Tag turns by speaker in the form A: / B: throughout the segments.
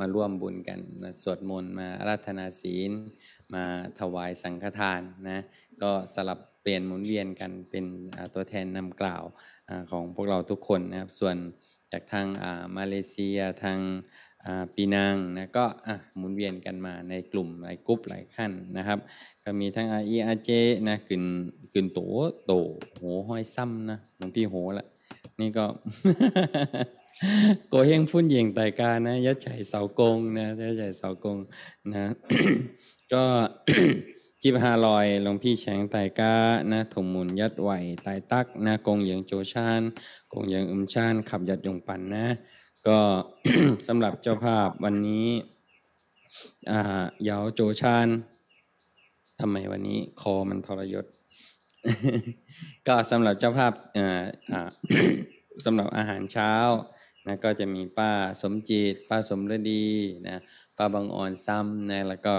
A: มาร่วมบุญกันมาสวดมนต์มาราธนาศีล มาถวายสังฆทานนะก็สลับเปลี่ยนหมุนเวียนกันเป็นตัวแทนนำกล่าวของพวกเราทุกคนนะครับ ส่วนจากทางมาเลเซียทางปีนังนะก็หมุนเวียนกันมาในกลุ่มหลายกลุ่มหลายขั้นนะครับ ก็มีทั้งอาอีอาเจนะกึนกึนโตโตโหห้อยซ้ำนะหลวงพี่โหละนี่ก็ โกเฮงฟุ้นเย่งไตกานะยัดไฉเสากงนะยัดไฉเสากงนะ ก็จิบฮาลอยหลวงพี่แฉงไตกานะถงมุนยัดไหวไตตักนะกงเหยิงโจชานกงเหยิงอึมชานขับยัดยงปันนะ ก็สำหรับเจ้าภาพวันนี้อ่ายาโจชานทำไมวันนี้คอมันทรยศ ก็สำหรับเจ้าภาพอ่าสำหรับอาหารเช้า นะก็จะมีป้าสมจิต ป้าสมฤดีนะป้าบางอ่อนซ้ำนะแล้วก็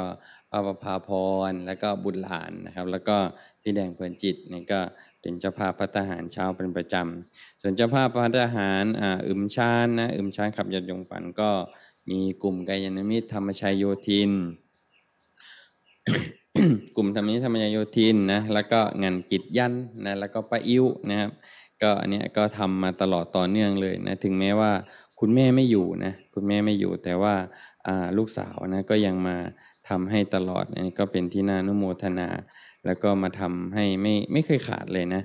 A: ป้าประภาพร แล้วก็บุญหลานนะครับ แล้วก็พี่แดงเพลินจิตนี่ก็เป็นเจ้าภาพพัฒหารเช้าเป็นประจำ ส่วนเจ้าภาพพัฒหารอ่าอึมชานนะอึมชานขับยัดยงปันก็มีกลุ่มกายนมิตรธรรมชัยโยธิน กลุ่มธรรมนิธรรมยโยธินนะแล้วก็งานกิจยันนะแล้วก็ป้าอิ้วนะครับ ก็อันนี้ก็ทำมาตลอดต่อเนื่องเลยนะถึงแม้ว่าคุณแม่ไม่อยู่นะคุณแม่ไม่อยู่ แต่ว่าลูกสาวนะก็ยังมาทำให้ตลอดอันนี้ก็เป็นที่น่านุโมทนา แล้วก็มาทำให้ไม่ไม่เคยขาดเลยนะ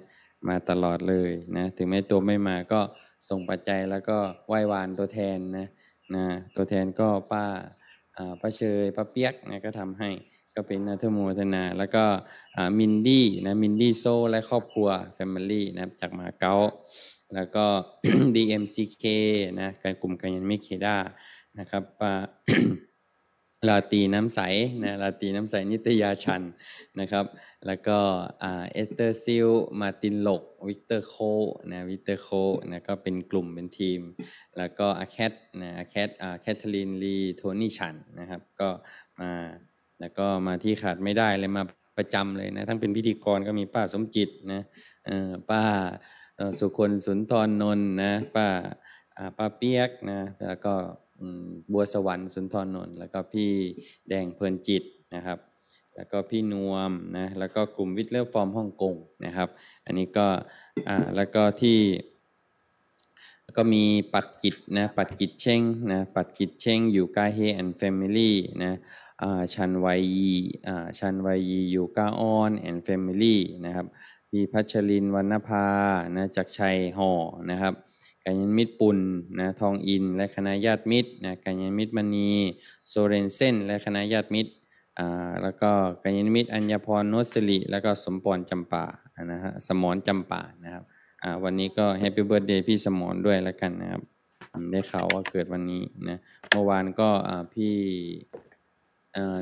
A: มาตลอดเลยนะถึงแม้ตัวไม่มาก็ส่งปัจจัยแล้วก็ไหว้วานตัวแทนนะนะตัวแทนก็ป้าป้าเชยป้าเปียกนะก็ทำให้ ก็เป็นนัทโมทนา แล้วก็มินดี้นะมินดี้โซและครอบครัวแฟมิลี่นะจากมาเก๊าแล้วก็ DMCK นะการกลุ่มกันยันมิเคด้านะครับปาลาตีน้ำใสนะลาตีน้ำใสนิตยาชันนะครับ แล้วก็เอสเตอร์ซิลมาตินหลกวิกเตอร์โคนะวิกเตอร์โคนะก็เป็นกลุ่มเป็นทีม แล้วก็อาแคทนะอาแคทอาแคทเธอรีนลีโทนี่ชันนะครับ ก็มา แล้วก็มาที่ขาดไม่ได้เลยมาประจำเลยนะ ทั้งเป็นพิธีกรก็มีป้าสมจิตนะป้าสุคนสุนทรนนท์นะป้าป้าเปียกนะแล้วก็บัวสวรรค์สุนทรนนท์แล้วก็พี่แดงเพลินจิตนะครับ แล้วก็พี่นวมนะแล้วก็กลุ่ม viewer from ฮ่องกงนะครับ อันนี้ก็แล้วก็ที่ ก็มีปัดกิจนะปัดกิจเช่งนะปัดกิจเช่งอยู่กาเฮแอนด์แฟมิลี่นะชันวัยชันวัยอยู่กาออนแอนด์แฟมิลี่นะครับพี่พัชรินวรรณภานะจากชัยห่อนะครับกัญญมิตรปุณนะทองอินและคณะญาติมิตรนะกัญญมิตรมณีโซเรนเซนและคณะญาติมิตรอ่าแล้วก็กัลยาณมิตรอัญญพรโนสลิแล้วก็สมรจำปานะฮะสมรจำปานะครับ วันนี้ก็ Happy Birthday พี่สมรด้วยแล้วกันนะครับได้ข่าวว่าเกิดวันนี้นะเมื่อวานก็พี่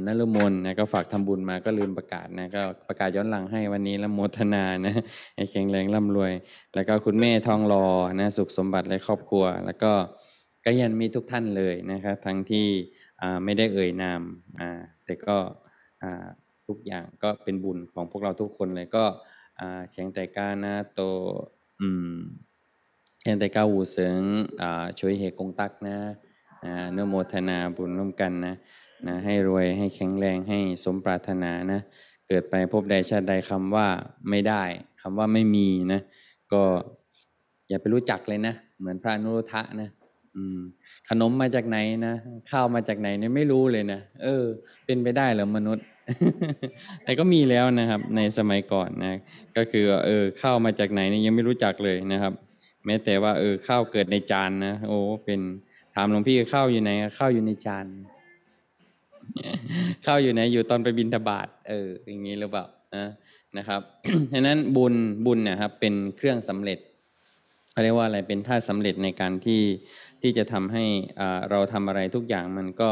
A: นรมนนะก็ฝากทำบุญมาก็ลืมประกาศนะก็ประกาศย้อนหลังให้วันนี้แล้วโมทนานะให้แข็งแรงร่ำรวย แล้วก็คุณแม่ทองรอนะสุขสมบัติและครอบครัว แล้วก็ก็ยันมีทุกท่านเลยนะครับทั้งที่ไม่ได้เอ่ยนามแต่ก็ทุกอย่างก็เป็นบุญของพวกเราทุกคนเลยก็เชียงแต่กานะโต อืมเชียงแต่กาวูเสิงช่วยเหตุกงตักนะเนื้อโมทนาบุญร่วมกันนะนะ ให้รวยให้แข็งแรงให้สมปรารถนานะ เกิดไปพบใดชาติใดคำว่าไม่ได้คำว่าไม่มีนะ ก็อย่าไปรู้จักเลยนะ เหมือนพระนุรุทะนะ ขนมมาจากไหนนะข้าวมาจากไหนเนี่ยไม่รู้เลยนะเออ เป็นไปได้เหรอมนุษย์ แต่ก็มีแล้วนะครับ ในสมัยก่อนนะ ก็คือเออข้าวมาจากไหนเนี่ยยังไม่รู้จักเลยนะครับ แม้แต่ว่าเออข้าวเกิดในจานนะโอ้เป็นถามหลวงพี่ข้าวอยู่ไหนข้าวอยู่ในจานข้าวอยู่ไหนอยู่ตอนไปบินทบาทเออ อย่างนี้หรือเปล่านะนะครับฉะนั้นบุญบุญนี่ยครับเป็นเครื่องสำเร็จเขาเรียกว่าอะไรเป็นท่าสำเร็จในการที่ ที่จะทำให้เราทำอะไรทุกอย่างมันก็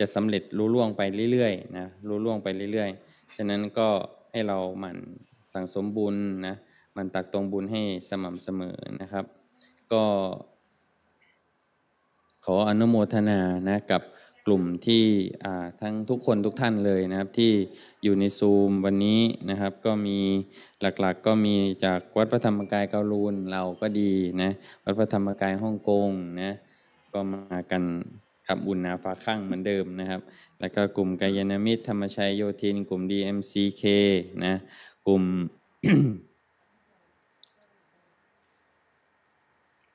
A: จะสำเร็จรู้ล่วงไปเรื่อยๆนะรู้ล่วงไปเรื่อยๆ ฉะนั้นก็ให้เราหมั่นสั่งสมบุญนะมันตักตรงบุญให้สม่ำเสมอนะครับ ก็ ขออนุโมทนานะกับ ลุ่มที่ทั้งทุกคนทุกท่านเลยนะครับ ที่อยู่ในซูมวันนี้นะครับ ก็มีหลักๆก็มีจากวัดพระธรรมกายเกาลูนเราก็ดีนะวัดพระธรรมกายฮ่องกงนะก็มากันครับอุ่นหนาฝาข้างเหมือนเดิมนะครับ แล้วก็กลุ่มกายนามิตรธรรมชัยโยธิน กลุ่ม DMCK นะกลุ่ม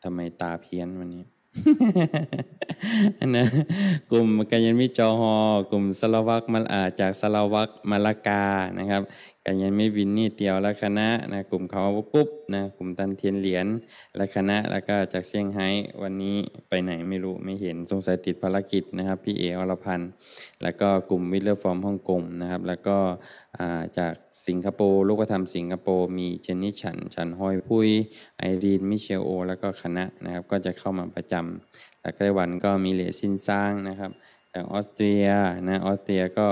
A: ทำไมตาเพี้ยนวันนี้ นะกลุ่มกัญญมิตรจอหอกลุ่มสลวักมาอาจากสลวักมาลากานะครับ กัญญาณมิตรวินนี่เตียวและคณะนะกลุ่มเขาปุ๊บนะกลุ่มตันเทียนเหรียญและคณะแล้วก็จากเซี่ยงไฮ้วันนี้ไปไหนไม่รู้ไม่เห็นสงสัยติดภารกิจนะครับพี่เออรพันธ์แล้วก็กลุ่มวิลเลอร์ฟอร์มฮ่องกงนะครับแล้วก็าจากสิงคโปร์ลูกธรรมสิงคโปร์มีเจนนี่ฉันฉันฮอยพุยไอรีนมิเชลโอ แล้วก็คณะนะครับก็จะเข้ามาประจำจากไต้หวันก็มีเหลซินซางนะครับจากออสเตรียนะออสเตรียก็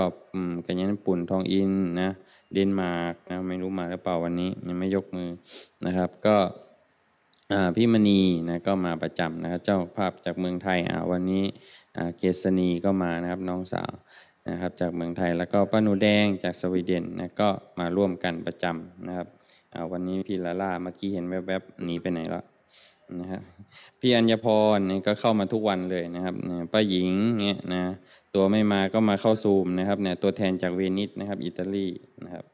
A: กัลยาณมิตรปุ่นทองอินนะ เดนมาร์กนะไม่รู้มาหรือเปล่าวันนี้ยังไม่ยกมือนะครับ ก็พี่มณีนะก็มาประจำนะครับ เจ้าภาพจากเมืองไทยอ่าวันนี้เกษณีก็มานะครับน้องสาวนะครับจากเมืองไทยแล้วก็ป้าหนูแดงจากสวีเดนนะก็มาร่วมกันประจำนะครับวันนี้พี่ลาล่าเมื่อกี้เห็นแวบๆหนีไปไหนแล้วนะครับพี่อัญญพรเนี่ยก็เข้ามาทุกวันเลยนะครับป้าหญิงเนี่ยนะ ตัวไม่มาก็มาเข้าซูมนะครับเนี่ยตัวแทนจากเวนิสนะครับ อิตาลีนะครับ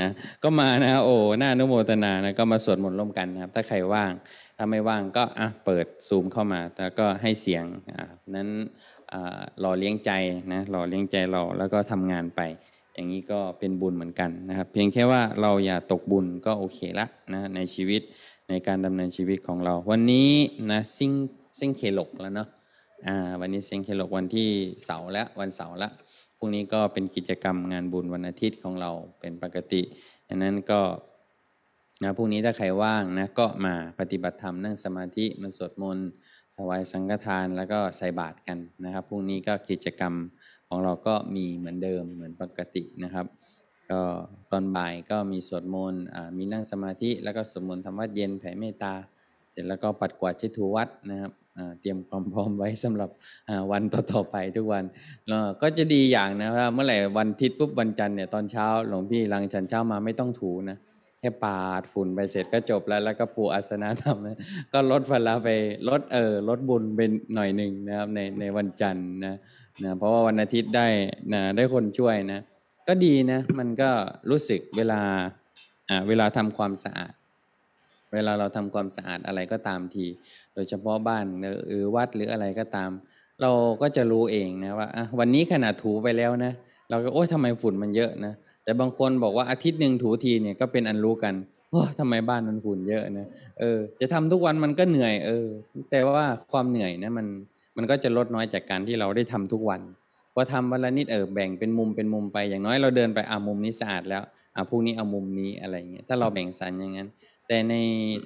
A: นะก็มานะโอ้น่านุโมทนานะก็มาสวดมนต์ร่วมกันนะครับ ถ้าใครว่าง ถ้าไม่ว่างก็อะเปิดซูมเข้ามาแต่ก็ให้เสียงอ่านั้นอ่ารอเลี้ยงใจนะรอเลี้ยงใจเราแล้วก็ทำงานไป อย่างนี้ก็เป็นบุญเหมือนกันนะครับ เพียงแค่ว่าเราอย่าตกบุญก็โอเคละนะในชีวิตในการดำเนินชีวิตของเรา วันนี้นะซิ่งซิ่งเคลกแล้วเนาะ วันนี้เซิงเคลกวันที่เสาร์แล้ววันเสาร์ละพรุ่งนี้ก็เป็นกิจกรรมงานบุญวันอาทิตย์ของเราเป็นปกติดังนั้นก็นะพรุ่งนี้ถ้าใครว่างนะก็มาปฏิบัติธรรมนั่งสมาธิมันสวดมนต์ถวายสังฆทานแล้วก็ใส่บาตรกันนะครับพรุ่งนี้ก็กิจกรรมของเราก็มีเหมือนเดิมเหมือนปกตินะครับก็ตอนบ่ายก็มีสวดมนต์มีนั่งสมาธิ แล้วก็สวดมนต์ทำวัดเย็นแผ่เมตตา เสร็จแล้วก็ปัดกวาดเช็ดถูวัดนะครับ เตรียมความพร้อมไว้สำหรับวันต่อๆไปทุกวันก็จะดีอย่างนะว่าเมื่อไหร่วันอาทิตย์ปุ๊บวันจันทร์เนี่ยตอนเช้าหลวงพี่ลังฉันเช้ามาไม่ต้องถูนะแค่ปาดฝุ่นไปเสร็จก็จบแล้วแล้วก็ปูอาสนะธรรมนะก็ลดเวลาไปลดเออลดบุญเป็นหน่อยหนึ่งนะครับในในวันจันทร์นะนะเพราะว่าวันอาทิตย์ได้นะได้คนช่วยนะก็ดีนะมันก็รู้สึกเวลาอ่าเวลาทำความสะอาด เวลาเราทำความสะอาดอะไรก็ตามที โดยเฉพาะบ้านหรือวัดหรืออะไรก็ตาม เราก็จะรู้เองนะว่าวันนี้ขนาดถูไปแล้วนะ เราก็โอ้ยทำไมฝุ่นมันเยอะนะแต่บางคนบอกว่าอาทิตย์หนึ่งถูทีเนี่ยก็เป็นอันรู้กันโอ้ทำไมบ้านมันฝุ่นเยอะนะเออ จะทำทุกวันมันก็เหนื่อยเออ แต่ว่าความเหนื่อยนะมันมันก็จะลดน้อยจากการที่เราได้ทำทุกวัน พอทำวันละนิดเออแบ่งเป็นมุมเป็นมุมไป อย่างน้อยเราเดินไปอ่ามุมนี้สะอาดแล้วอ่าพรุ่งนี้เอามุมนี้อะไรเงี้ยถ้าเราแบ่งสรรอย่างนั้น แต่ใน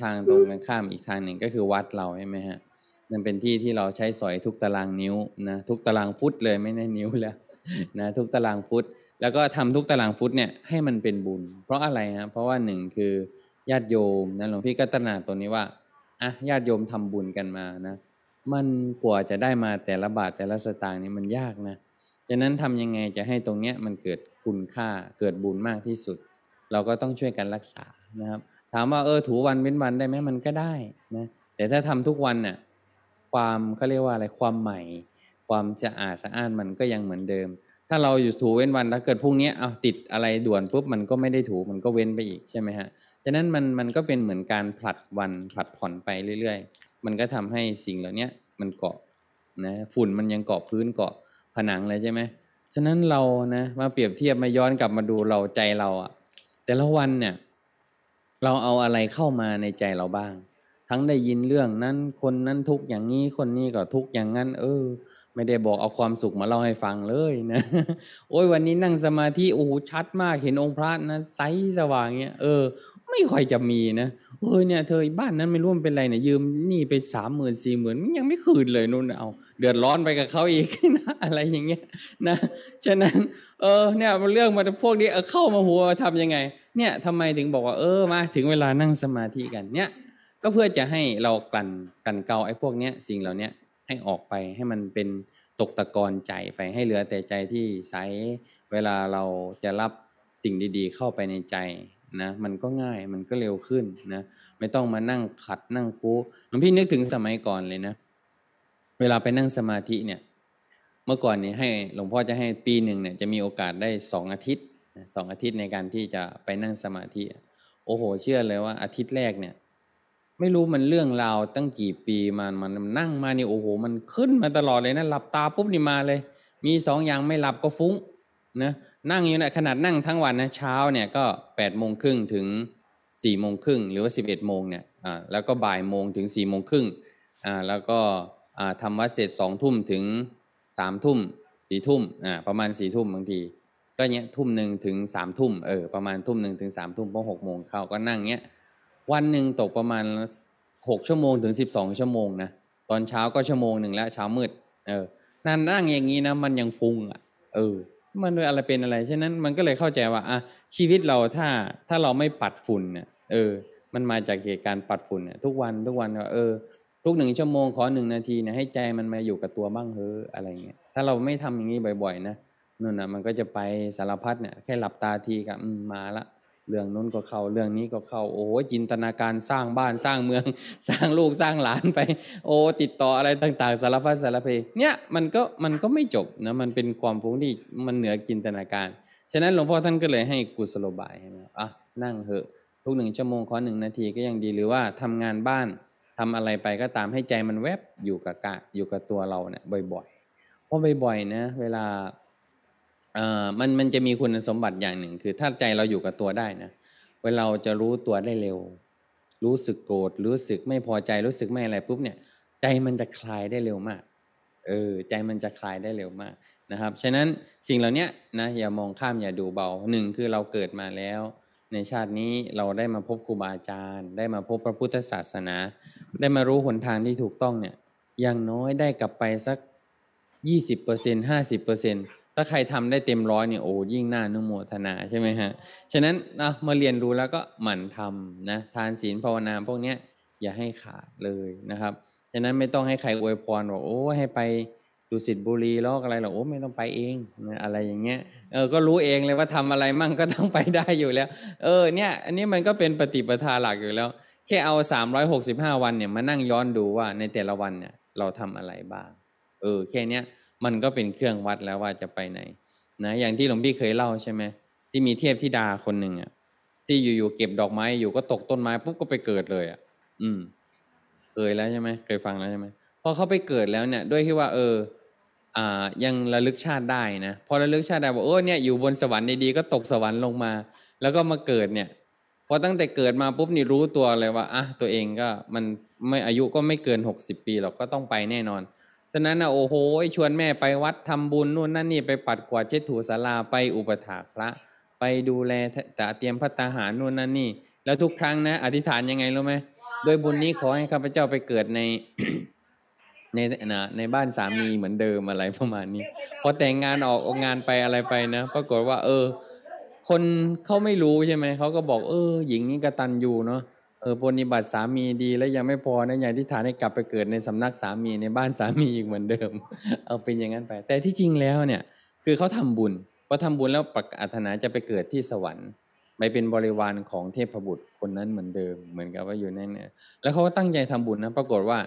A: ทางตรงกันข้ามอีกทางหนึ่งก็คือวัดเราใช่ไหมฮะนั่นเป็นที่ที่เราใช้สอยทุกตารางนิ้วนะทุกตารางฟุตเลยไม่ได้นิ้วแล้วนะทุกตารางฟุต แล้วก็ทำทุกตารางฟุตเนี่ยให้มันเป็นบุญ เพราะอะไรฮะเพราะว่าหนึ่งคือญาติโยมนะหลวงพี่ก็ตระหนักตัวนี้ว่าอะญาติโยมทำบุญกันมานะ มันกว่าจะได้มาแต่ละบาทแต่ละสตางค์นี่มันยากนะ ฉะนั้นทำยังไงจะให้ตรงเนี้ยมันเกิดคุณค่าเกิดบุญมากที่สุด เราก็ต้องช่วยกันรักษานะครับ ถามว่าเออถูวันเว้นวันได้ไหมมันก็ได้นะแต่ถ้าทำทุกวันน่ะความเขาเรียกว่าอะไรความใหม่ ความสะอาดสะอ้านมันก็ยังเหมือนเดิม ถ้าเราอยู่ถูเว้นวันแล้วเกิดพรุ่งนี้เอาติดอะไรด่วนปุ๊บมันก็ไม่ได้ถูมันก็เว้นไปอีกใช่ไหมฮะฉะนั้นมันมันก็เป็นเหมือนการผลัดวันผลัดผ่อนไปเรื่อย ๆ มันก็ทำให้สิ่งเหล่านี้มันเกาะนะฝุ่นมันยังเกาะพื้นเกาะ ผนังเลยใช่ไหมฉะนั้นเรานะมาเปรียบเทียบมาย้อนกลับมาดูเราใจเราอะแต่ละวันเนี่ยเราเอาอะไรเข้ามาในใจเราบ้าง ทั้งได้ยินเรื่องนั้นคนนั้นทุกอย่างนี้คนนี้ก็ทุกอย่างนั้น เออ ไม่ได้บอกเอาความสุขมาเล่าให้ฟังเลยนะโอ้ยวันนี้นั่งสมาธิโอ้โหชัดมากเห็นองค์พระนะใสสว่างเงี้ยเออ ไม่ค่อยจะมีนะเออเนี่ยเธอบ้านนั้นไม่รู้มันเป็นไรเนี่ยยืมหนี่ไปสามหมื่นสี่หมื่นยังไม่คืนเลยนู่นเอาเดือดร้อนไปกับเขาอีกนะอะไรอย่างเงี้ยนะฉะนั้นเออเนี่ยเรื่องมันพวกนี้เข้ามาหัวทำยังไง เนี่ยทำไมถึงบอกว่าเออมาถึงเวลานั่งสมาธิกันเนี่ย ก็เพื่อจะให้เรากลั่นกลั่นเกาไอ้พวกเนี้ยสิ่งเหล่านี้ให้ออกไปให้มันเป็นตกตะกอนใจไปให้เหลือแต่ใจที่ใสเวลาเราจะรับสิ่งดีๆ เข้าไปในใจ นะมันก็ง่ายมันก็เร็วขึ้นนะไม่ต้องมานั่งขัดนั่งคูหลวงพี่นึกถึงสมัยก่อนเลยนะ เวลาไปนั่งสมาธิเนี่ย เมื่อก่อนเนี่ยให้หลวงพ่อจะให้ปีหนึ่งเนี่ยจะมีโอกาสได้สองอาทิตย์สองอาทิตย์ในการที่จะไปนั่งสมาธิ โอ้โห เชื่อเลยว่าอาทิตย์แรกเนี่ย ไม่รู้มันเรื่องราวตั้งกี่ปีมันมันนั่งมานี่โอ้โห มันขึ้นมาตลอดเลยนะหลับตาปุ๊บนี่มาเลย มีสองอย่างไม่หลับก็ฟุ้ง นะนั่งอยู่นะขนาดนั่งทั้งวันนะเช้าเนี่ยก็แปดโมงครึ่งถึงสี่โมงครึ่งหรือว่าสิบเอ็ดโมงเนี่ยอ่าแล้วก็บ่ายโมงถึงสี่โมงครึ่งอ่าแล้วก็อ่าทำวัดเสร็จสองทุ่มถึงสามทุ่มสี่ทุ่มอ่าประมาณสี่ทุ่มบางทีก็เนี้ยทุ่มหนึ่งถึงสามทุ่มเออประมาณทุ่มหนึ่งถึงสามทุ่มพราะหกโมงเข้าก็นั่งเนี้ยวันหนึ่งตกประมาณหกชั่วโมงถึงสิบสองชั่วโมงนะตอนเช้าก็ชั่วโมงหนึ่งแล้วเช้ามืดเออนั่นนั่งอย่างนี้นะมันยังฟุ้งอะเออ มันอะไรเป็นอะไรฉะนั้นมันก็เลยเข้าใจว่าอะชีวิตเราถ้าถ้าเราไม่ปัดฝุ่นเนี่ยเออ มันมาจากเหตุการณ์ปัดฝุ่นเนี่ยทุกวันทุกวันว่าเออ ทุกหนึ่งชั่วโมงขอหนึ่งนาทีเนี่ยให้ใจมันมาอยู่กับตัวบ้างเฮ้ออะไรเงี้ยถ้าเราไม่ทำอย่างนี้บ่อย ๆ นะนู่นนะมันก็จะไปสารพัดเนี่ยแค่หลับตาทีกับมาละ เรื่องนู้นก็เข้าเรื่องนี้ก็เข้าโอ้จินตนาการสร้างบ้านสร้างเมือง สร้างลูกสร้างหลานไป โอ้ติดต่ออะไรต่าง ๆ สารพัดสารเพเนี่ยมันก็มันก็ไม่จบนะมันเป็นความฟุ้งที่มันเหนือจินตนาการ ฉะนั้นหลวงพ่อท่านก็เลยให้กุศโลบายใช่ไหมอะนั่งเหอะ ทุกหนึ่งชั่วโมงขอหนึ่งนาทีก็ยังดีหรือว่าทำงานบ้านทำอะไรไปก็ตามให้ใจมันแวบอยู่กับกะอยู่กับตัวเราเนี่ยบ่อยๆเพราะบ่อยๆนะเวลา เอ่อมันมันจะมีคุณสมบัติอย่างหนึ่ง คือถ้าใจเราอยู่กับตัวได้นะเวลาเราจะรู้ตัวได้เร็ว รู้สึกโกรธรู้สึกไม่พอใจรู้สึกไม่อะไรปุ๊บเนี่ย ใจมันจะคลายได้เร็วมากเออใจมันจะคลายได้เร็วมากนะครับ ฉะนั้นสิ่งเหล่านี้นะอย่ามองข้ามอย่าดูเบาหนึ่งคือเราเกิดมาแล้ว ในชาตินี้เราได้มาพบครูบาอาจารย์ ได้มาพบพระพุทธศาสนา ได้มารู้หนทางที่ถูกต้องเนี่ยอย่างน้อยได้กลับไปสักยี่สิบเถ้าใครทำได้เต็มร้อยเนี่ยโอ้ยิ่งน่านุโมทนาใช่ไหมฮะ ฉะนั้นนะมาเรียนรู้แล้วก็หมั่นทำนะทานศีลภาวนาพวกเนี้ยอย่าให้ขาดเลยนะครับ ฉะนั้นไม่ต้องให้ใครอวยพรบอกโอ้ให้ไปดูสิทธิบุรีลอกอะไรหรอกโอ้ไม่ต้องไปเองอะไรอย่างเงี้ยเออก็รู้เองเลยว่าทำอะไรมั่งก็ต้องไปได้อยู่แล้ว เออเนี่ยอันนี้มันก็เป็นปฏิปทาหลักอยู่แล้ว แค่เอา 365 วันเนี่ยมานั่งย้อนดูว่าในแต่ละวันเนี่ยเราทำอะไรบ้าง เออแค่เนี้ย มันก็เป็นเครื่องวัดแล้วว่าจะไปไหนนะอย่างที่หลวงพี่เคยเล่าใช่ไหมที่มีเทพธิดาคนหนึ่งอะที่อยู่ๆเก็บดอกไม้อยู่ก็ตกต้นไม้ปุ๊บก็ไปเกิดเลยอะ อืม เคยแล้วใช่ไหมเคยฟังแล้วใช่ไหมพอเขาไปเกิดแล้วเนี่ย ด้วยที่ว่า เออ อ่า ยังระลึกชาติได้นะพอระลึกชาติได้บอกเออเนี่ยอยู่บนสวรรค์ดีๆก็ตกสวรรค์ลงมา แล้วก็มาเกิดเนี่ยพอตั้งแต่เกิดมาปุ๊บนี่รู้ตัวเลยว่าอะตัวเองก็มันไม่อายุก็ไม่เกินหกสิบปีหรอกก็ต้องไปแน่นอน ฉะนั้นนะโอ้โหชวนแม่ไปวัดทำบุญนู่นนั่นนี่ไปปัดกวาดเช็ดถูสาราไปอุปถากพระ ไปดูแลแต่เตรียมพัตตาหารนู่นนั่นนี่ แล้วทุกครั้งนะ อธิษฐานยังไงรู้ไหมโดยบุญนี้ขอให้ข้าพเจ้าไปเกิดในในนะในบ้านสามีเหมือนเดิมอะไรประมาณนี้ พอแต่งงานออกงานไปอะไรไปนะ ปรากฏว่า เออ คนเขาไม่รู้ใช่ไหมเขาก็บอก เออ หญิงนี้กระตันอยู่เนาะ เออปฏิบัติสามีดีแล้วยังไม่พอนะอย่างที่ฐานให้กลับไปเกิดในสำนักสามีในบ้านสามีอีกเหมือนเดิม เอาเป็นอย่างนั้นไป แต่ที่จริงแล้วเนี่ยคือเขาทำบุญพอทำบุญแล้วปักอัถนาจะไปเกิดที่สวรรค์ไปเป็นบริวารของเทพบุตรคนนั้นเหมือนเดิม เหมือนกับว่าอยู่ในเนี่ยแล้วเขาก็ตั้งใจทำบุญนะปรากฏว่า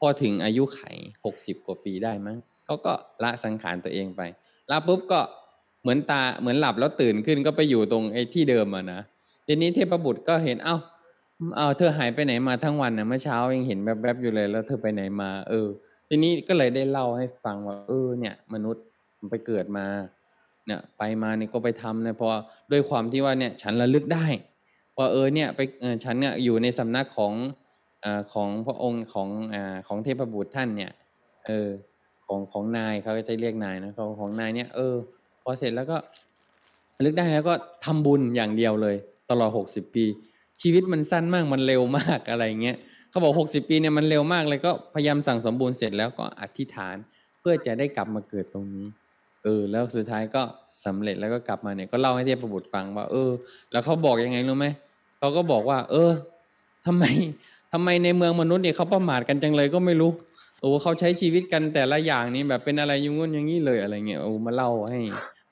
A: พอถึงอายุไขหกสิบกว่าปีได้มั้งเขาก็ละสังขารตัวเองไปละปุ๊บก็เหมือนตาเหมือนหลับแล้วตื่นขึ้นก็ไปอยู่ตรงไอ้ที่เดิมอะนะทีนี้เทพบุตรก็เห็นเอ้า เอาเธอหายไปไหนมาทั้งวันเนี่ยเมื่อเช้ายังเห็นแวบๆอยู่เลย แล้วเธอไปไหนมา เออ ทีนี้ก็เลยได้เล่าให้ฟังว่า เออ เนี่ย มนุษย์มันไปเกิดมา เนี่ยไปมาเนี่ยก็ไปทำเนี่ยพอด้วยความที่ว่าเนี่ยฉันระลึกได้ว่าเออเนี่ยไปฉันเนี่ยอยู่ในสำนักของอของพระองค์ของอของเทพบุตรท่านเนี่ย เออของของนายเขาจะเรียกนายนะเของของนายเนี่ยเออพอเสร็จแล้วก็ลึกได้แล้วก็ทำบุญอย่างเดียวเลย ตลอดหกสิบปี ชีวิตมันสั้นมากมันเร็วมากอะไรเงี้ยเขาบอกหกสิบปีเนี่ยมันเร็วมากเลยก็พยายามสั่งสมบูรณ์เสร็จแล้วก็อธิษฐานเพื่อจะได้กลับมาเกิดตรงนี้เออแล้วสุดท้ายก็สำเร็จแล้วก็กลับมาเนี่ยก็เล่าให้เทพบุตรฟังว่า เออ แล้วเขาบอกยังไงรู้ไหมเขาก็บอกว่า เออทำไมทำไมในเมืองมนุษย์เนี่ยเขาประมาทกันจังเลยก็ไม่รู้โอ้เขาใช้ชีวิตกันแต่ละอย่างนี้แบบเป็นอะไรยุ่งงนอย่างนี้เลยอะไรเงี้ยโอ้มาเล่าให้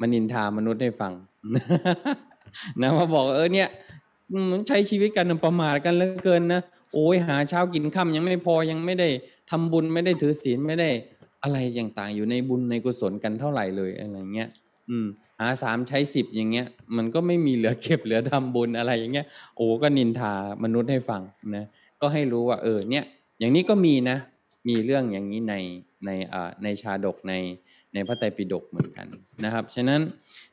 A: มันินทามนุษย์ให้ฟังนะมาบอกเออเนี่ย
B: มือนใช้ชีวิตกันประมาทกันเหลือเกินนะโอ้ยหาเช้ากินค่ำยังไม่พอยังไม่ได้ทำบุญไม่ได้ถือศีลไม่ได้อะไรอย่างต่างอยู่ในบุญในกุศลกันเท่าไหร่เลยอะไรเงี้ย อืมหาสามใช้สิบอย่างเงี้ย มันก็ไม่มีเหลือเก็บเหลือทำบุญอะไรอย่างเงี้ย โอ้ก็นินทามนุษย์ให้ฟังนะก็ให้รู้ว่า เออเนี่ย อย่างนี้ก็มีนะ มีเรื่องอย่างนี้ในในอ่าในชาดกในในพระไตรปิฎกเหมือนกันนะครับฉะนั้น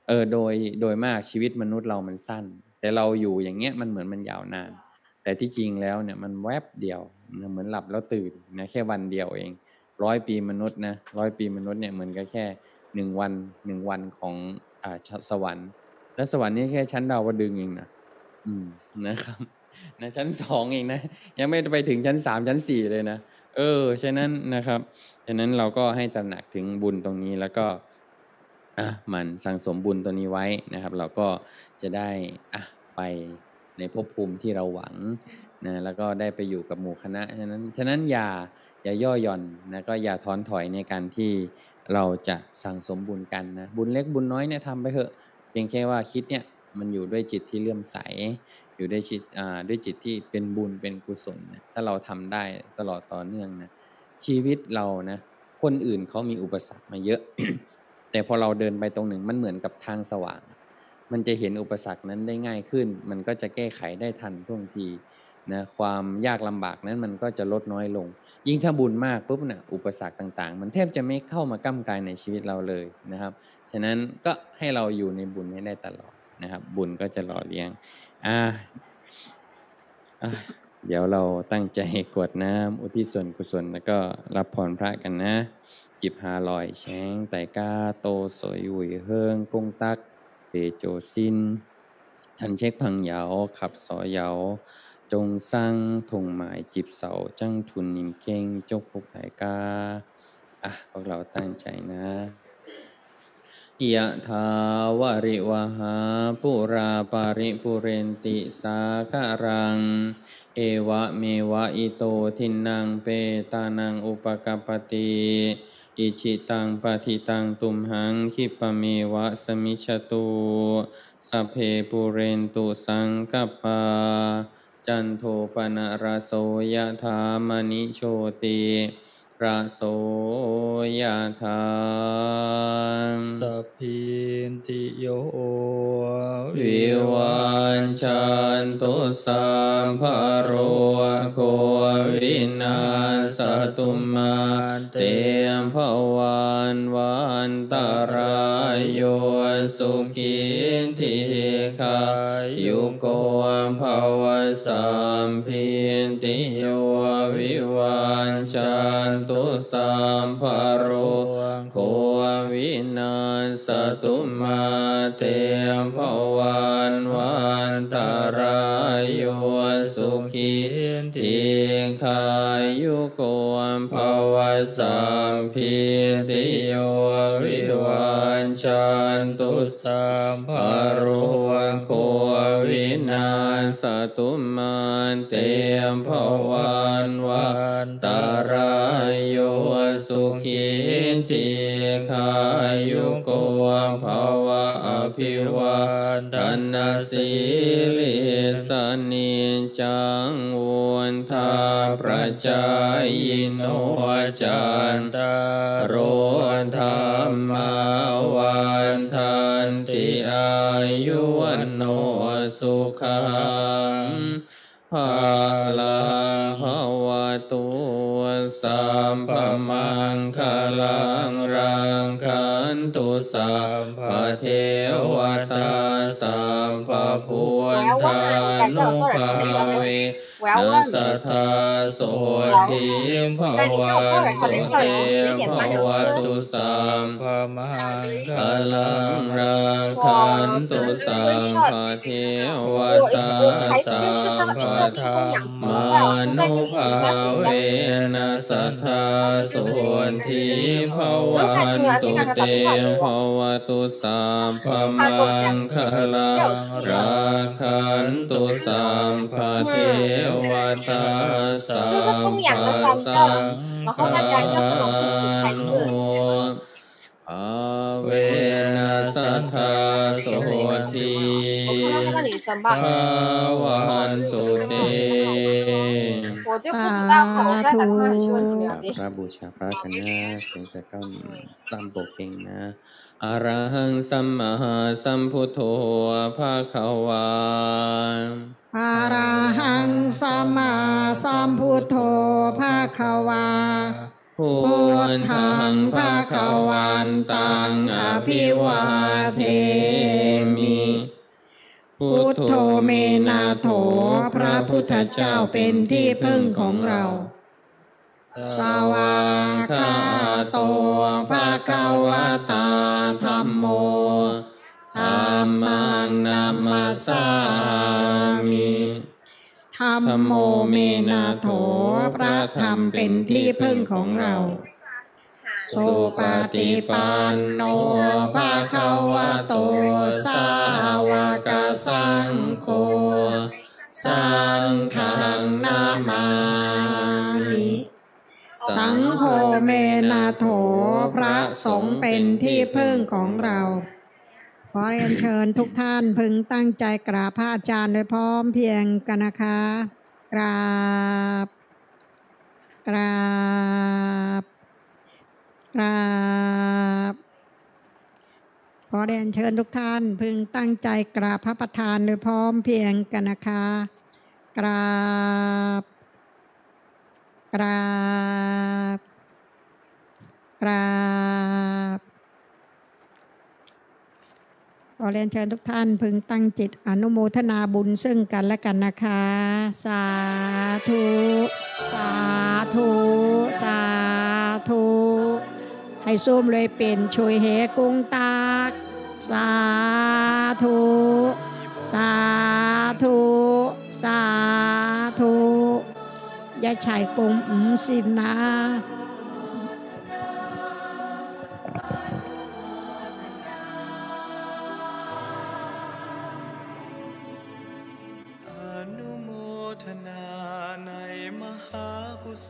B: เออโดยโดยมากชีวิตมนุษย์เรามันสั้นแต่เราอยู่อย่างเงี้ยมันเหมือนมันยาวนาน แต่ที่จริงแล้วเนี่ยมันแวบเดียวนะเหมือนหลับแล้วตื่นนะแค่วันเดียวเองร้อยปีมนุษย์นะร้อยปีมนุษย์เนี่ยเหมือนกับแค่หนึ่งวันหนึ่งวันของอ่าสวรรค์ และสวรรค์นี่แค่ชั้นดาวดึงส์เองนะอืมนะครับนะชั้นสองเองนะ ยังไม่ไปถึงชั้นสามชั้นสี่เลยนะ เออ ฉะนั้นนะครับ ฉะนั้นเราก็ให้ตระหนักถึงบุญตรงนี้แล้วก็ อะมันสั่งสมบุญตัวนี้ไว้นะครับ เราก็จะได้อะไปในภพภูมิที่เราหวังนะแล้วก็ได้ไปอยู่กับหมู่คณะฉะนั้นฉะนั้นอย่าอย่าย่อหย่อนนะก็อย่าท้อนถอยในการที่เราจะสั่งสมบุญกันนะบุญเล็กบุญน้อยเนี่ยทำไปเถอะเพียงแค่ว่าคิดเนี่ยมันอยู่ด้วยจิตที่เลื่อมใส อยู่ด้วยจิตอ่าด้วยจิตที่เป็นบุญเป็นกุศลนะถ้าเราทำได้ตลอดต่อเนื่องนะชีวิตเรานะคนอื่นเขามีอุปสรรคมาเยอะ แต่พอเราเดินไปตรงหนึ่งมันเหมือนกับทางสว่าง มันจะเห็นอุปสรรคนั้นได้ง่ายขึ้น มันก็จะแก้ไขได้ทันท่วงทีนะความยากลำบากนั้นมันก็จะลดน้อยลง ยิ่งถ้าบุญมากปุ๊บนะ่ะอุปสรรคต่างๆ มันแทบจะไม่เข้ามาก้ากายในชีวิตเราเลยนะครับ ฉะนั้นก็ให้เราอยู่ในบุญให้ได้ตลอดนะครับ บุญก็จะหล่อเลี้ยงอ่า เดี๋ยวเราตั้งใจกวดน้ำอุทิศส่วนกุศลแล้วก็รับพรพระกันนะ จิบหาลอยแชงไต่ก้าโตสวยหวุยเฮิงกงตักเปโจซินทันเช็คพังเหยาขับสอเหยาจงสร้างธงหมายจิบเสาจังทุนนิมเก่งจกฟุกไต่ก้าอะพวกเราตั้งใจนะยะถาวาริวหาปุราปาริปุเรนติสาคารัง เอวะเมวะอิโตทินังเปตานังอุปกปปติอิชิตังปฏิตังตุมหังคิปะเมวะสมิชตุสเพปุเรนตุสังกปปาจันโทปนะระโสยะถามณิโชติ ระโสยะถา
C: สพพิติโย
B: วิวันชันตุสัมภโรโควินาสตุมาเตมภวันวันตารายโยสุขีทิคายุโกภวสัมพินติโยวิวันชัน สัมภโรโควินาสตุมาเตมภวันวันตารายโยสุขีทิคายุโกภวสัมพิติโยวิวันชันตุสัมภโรโควินาสตุมาเตมภวันวันตาร นทนสิลิสนิจังวนทาประจายโนจันตารโรธรรมาวันทันติอายุวันโนสุขังภาลังภวตุ สัมภมังคลังรังคันตุสัมภเทวตาสัมภพุทธานุภาเว
D: 要
B: นั
D: 问
B: สทธาโสทิมภ
D: 那你
B: วั
D: 叫我
B: น
D: 个人
B: ตุ
D: 好像
B: เต
D: 叫我十一点
B: ภ
D: 半就
B: วัตุ
D: 喝。
B: สัม
C: พมัง
B: คลังรังคันตุสัมภเทว
D: 我
B: ตา
D: 我还是
B: สั
D: 就是他
B: ม
D: 们
B: ภ
D: 一个地供养奇
B: มา
D: 怪，我
B: นุ
D: 在
B: ภา
D: 这里
B: เว
D: 在
B: นัสทธาโสทิภวันตุเตภวตุสัมภมังคลังรังคันตุสัมภเทว ววัตาสัม
D: ปัสสังฆานุ
B: อาเวนัสทาโสติ
A: ภาวันตุเตพระบูชาพระคณะเสียงจะก้าสัมโปเกงนะอรหังสัมมาสัมพุทโธภาควา
E: อระหังสัมมาสัมพุทโธภาควา
A: พุทธังภาควันตังอภิวาเทมิ
E: พุทโธเมนาโถพระพุทธเจ้าเป็นที่พึ่งของเรา สวากาโตภาควตาธรรมโมธรรมังนามาสา ธรรมโมเมนาโถพระธรรมเป็นที่พึ่งของเรา สุปฏิปันโนภาคะวะโตสาวกสังโฆสังฆังนามามิสังโฆเมนาโถพระสงฆ์เป็นที่พึ่งของเรา อเรียนเชิญทุกท่านพึงตั้งใจกราบพระอาจารย์โดยพร้อมเพียงกันนะคะกราบกราบกราบขอเรียนเชิญทุกท่านพึงตั้งใจกราบพระประธานโดยพร้อมเพียงกันนะคะกราบกราบกราบ ขอเรียนเชิญทุกท่านพึงตั้งจิตอนุโมทนาบุญซึ่งกันและกันนะคะ สาธุ สาธุ สาธุให้ซุ่มเลยเป็นช่วยเหกุ้งตากสาธุ สาธุ สาธุยาชายกงอุมสินนะ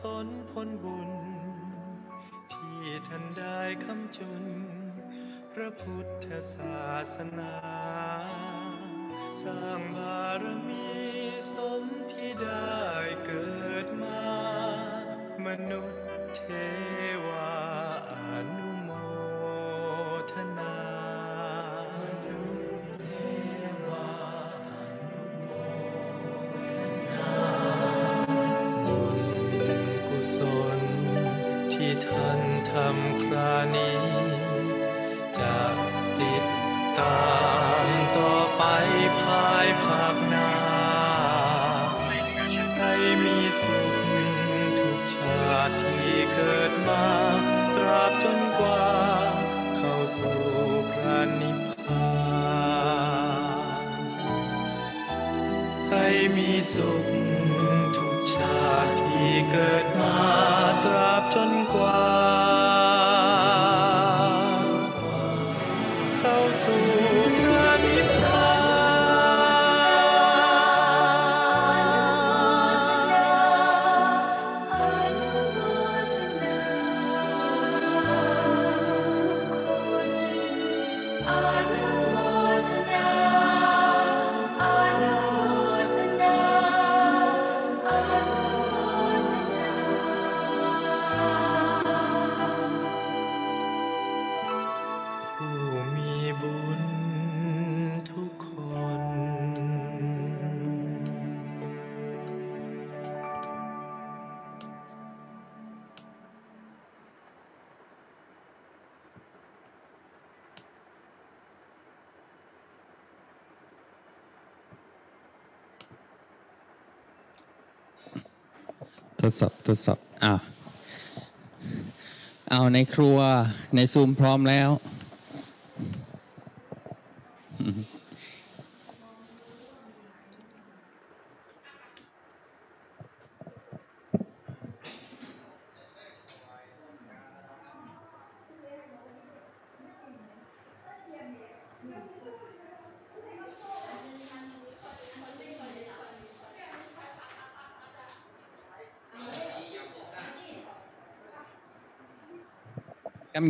F: ศลผลบุญ ที่ท่านได้คำจุน พระพุทธศาสนา สร้างบารมีสมที่ได้เกิดมา มนุษย์เทวาอนุโมทนา นี้จะติดตามต่อไปภายภาคหน้าให้มีสุขทุกชาติที่เกิดมา ตราบจนกว่า เข้าสู่พระนิพพานให้มีสุขทุกชาติที่เกิดมา ตราบจน
A: ดสอบทดสอบอ้าวเอาในครัวในซูมพร้อมแล้ว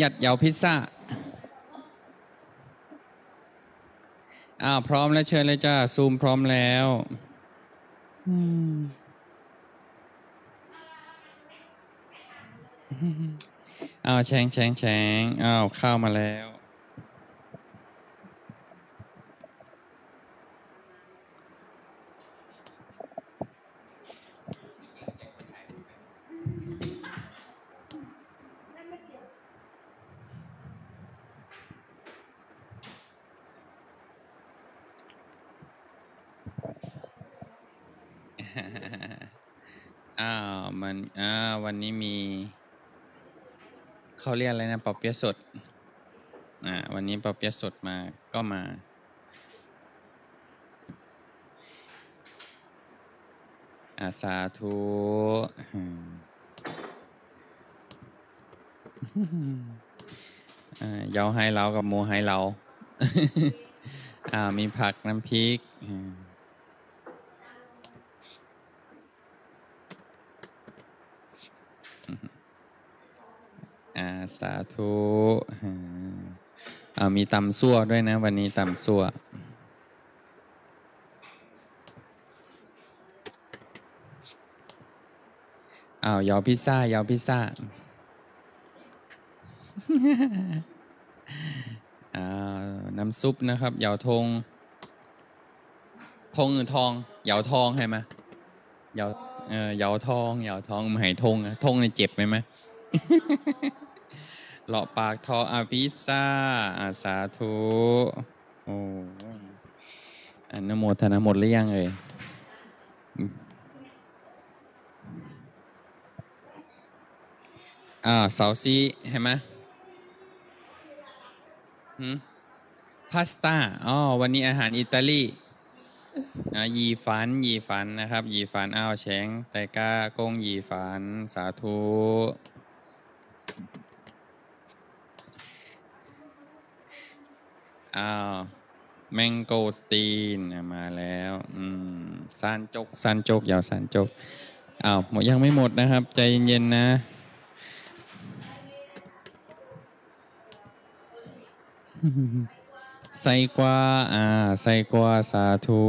A: ยัดเหยาพิซซ่าอ้าวพร้อมแล้วเชิญเลยจ้าซูมพร้อมแล้วอืมอ้าวแชงแชงแชงอ้าวเข้ามาแล้ว อ้าวมันอ้าววันนี้มี เขาเรียกอะไรนะ ปอเปี๊ยะสดอ่าวันนี้ปอเปี๊ยะสดมาก็มา อาสาธุอืมอ่าเยาให้เรากับมูให้เราอ่ามีผักน้ำพริกอ่า สาธุอ่าอ่ามีตำซั่วด้วยนะ วันนี้ตำซั่วอ้าวยาวพิซซ่ายาวพิซซ่าอาน้ำซุปนะครับเหยาวทง ทงหรือทองเหยาวทองใช่ไหมเหยาวเออเหยาวทองเหยาวทองมหายทงอะทงเนี่ยเจ็บไหมไหม เลาะปากทออาพิซ่าอาสาธุโอ้อันนโมทนาหมดหรือยังเอ่ยอ่าเสาซีเห็นไหมหืมพาสต้าอ๋อวันนี้อาหารอิตาลีอ่ายีฝัน ยีฝันนะครับ ยีฝันอ้าวแฉงไตก้ากงยีฝัน สาธุ อ้าวแมงโกสตีนมาแล้ว อืมซานจกซานจกยาวซานจกอ้าวหมดยังไม่หมดนะครับ ใจเย็นๆนะไส้กว่าอ่าไส้กว่าสาธุ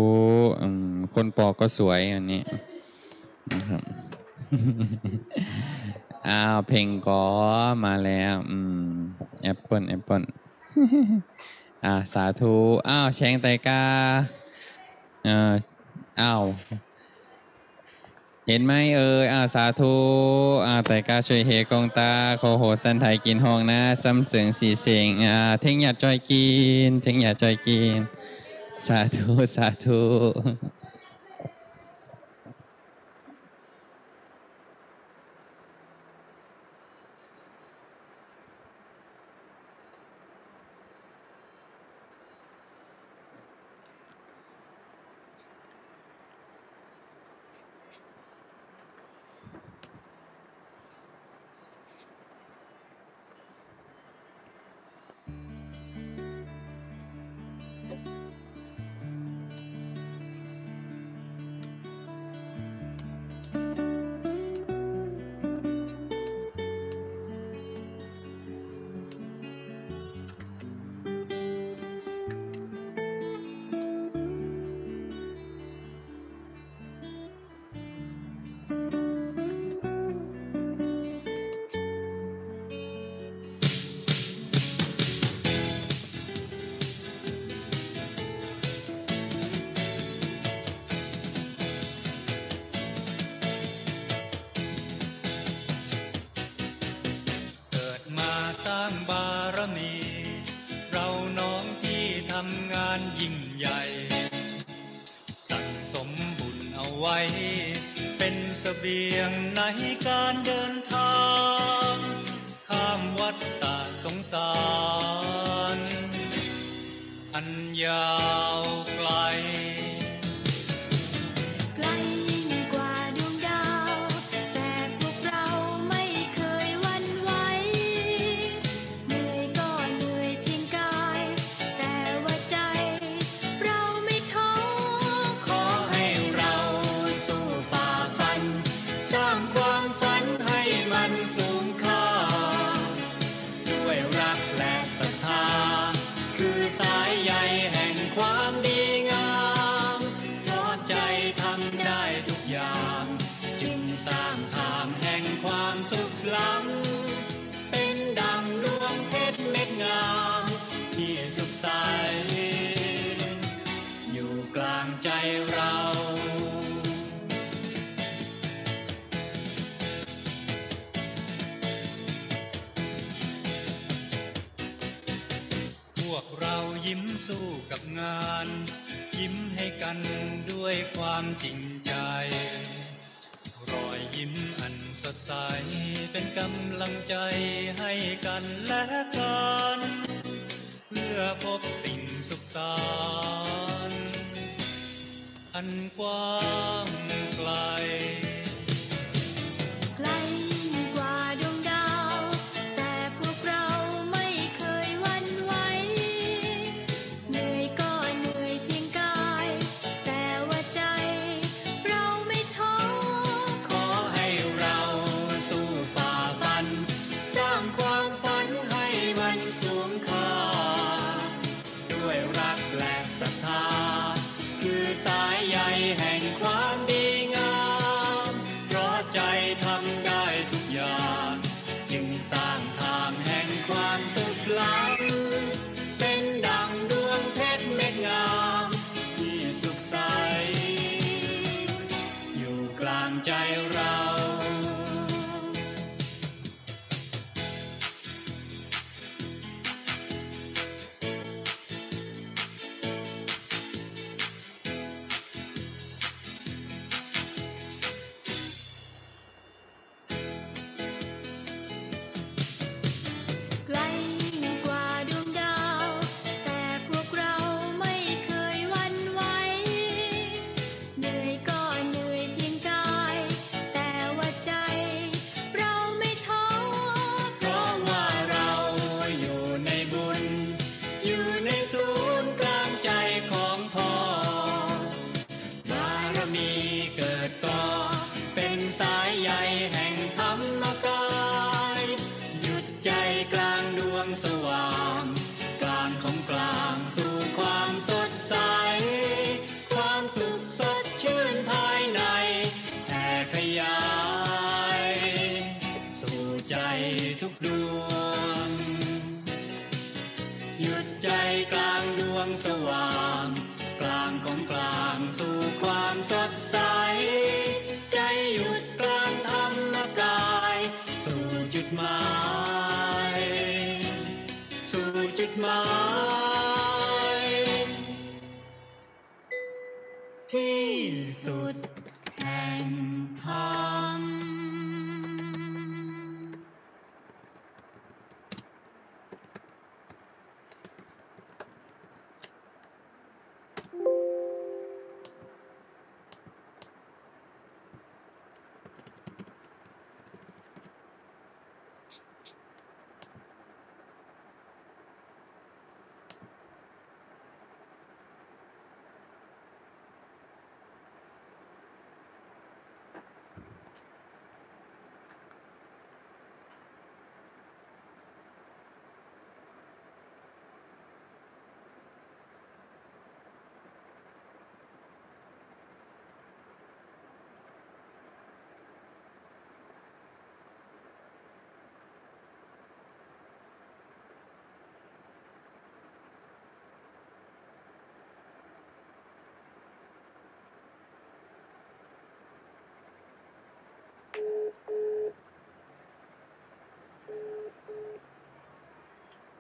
A: อืมคนปอกก็สวยอันนี้นะครับอ้าว เพลงกอมาแล้ว อืม แอปเปิลแอปเปิล อ่าสาธุ อ้าวแชงไตกาเอ่ออ้าวเห็นไหมเอ่ยอาสาธุอาวไตกาช่วยเฮกองตาโคโหสันไทยกินห้องนะซ้ำเสียงสีเสียงอ่าเทงหยาดจอยกิน เทงหยาดจอยกิน สาธุ สาธุ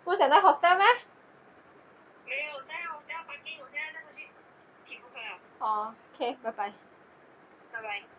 D: 不是想在杀咩？
G: 没有，我现在出去皮肤了。
D: 哦，OK，拜拜。
G: 拜拜。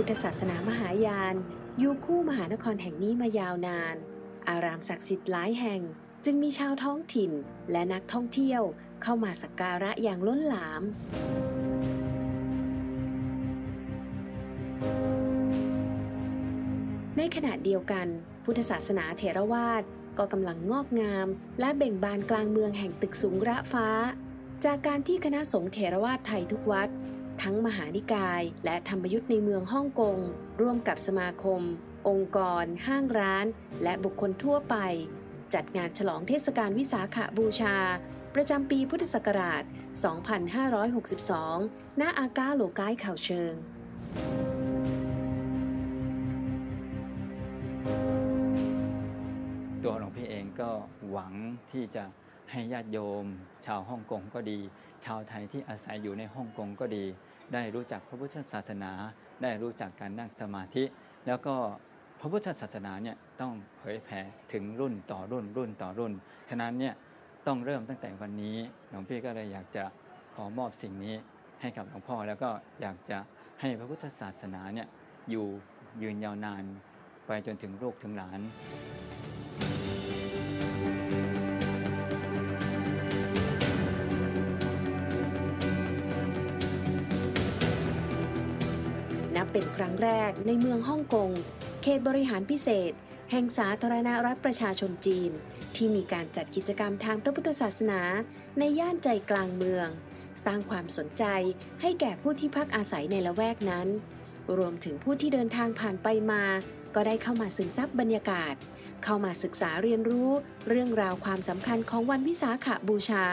H: พุทธศาสนามหายาน อยู่คู่มหานครแห่งนี้มายาวนาน อารามศักดิ์สิทธิ์หลายแห่ง จึงมีชาวท้องถิ่นและนักท่องเที่ยวเข้ามาสักการะอย่างล้นหลามในขณะเดียวกัน พุทธศาสนาเถรวาทก็กำลังงอกงาม และเบ่งบานกลางเมืองแห่งตึกสูงระฟ้า จากการที่คณะสงฆ์เถรวาทไทยทุกวัด ทั้งมหานิกาย และธรรมยุทธ์ในเมืองฮ่องกง ร่วมกับสมาคม องค์กร ห้างร้าน และบุคคลทั่วไป จัดงานฉลองเทศกาลวิสาขบูชา ประจำปีพุทธศักราช 2562 ณ อากาโลกายเขาเชิง
I: ตัวหลวงพี่เองก็หวังที่จะให้ญาติโยม ชาวฮ่องกงก็ดี ชาวไทยที่อาศัยอยู่ในฮ่องกงก็ดี ได้รู้จักพระพุทธศาสนา ได้รู้จักการนั่งสมาธิ แล้วก็พระพุทธศาสนาเนี่ยต้องเผยแผ่ถึงรุ่นต่อรุ่นรุ่นต่อรุ่นฉะนั้นเนี่ยต้องเริ่มตั้งแต่วันนี้หลวงพี่ก็เลยอยากจะขอมอบสิ่งนี้ให้กับหลวงพ่อแล้วก็อยากจะให้พระพุทธศาสนาเนี่ยอยู่ยืนยาวนาน ไปจนถึงลูกถึงหลาน
H: เป็นครั้งแรกในเมืองฮ่องกง เขตบริหารพิเศษ แห่งสาธารณรัฐประชาชนจีน ที่มีการจัดกิจกรรมทางพระพุทธศาสนา ในย่านใจกลางเมือง สร้างความสนใจให้แก่ผู้ที่พักอาศัยในละแวกนั้น รวมถึงผู้ที่เดินทางผ่านไปมา ก็ได้เข้ามาซึมซับบรรยากาศ เข้ามาศึกษาเรียนรู้ เรื่องราวความสำคัญของวันวิสาขบูชา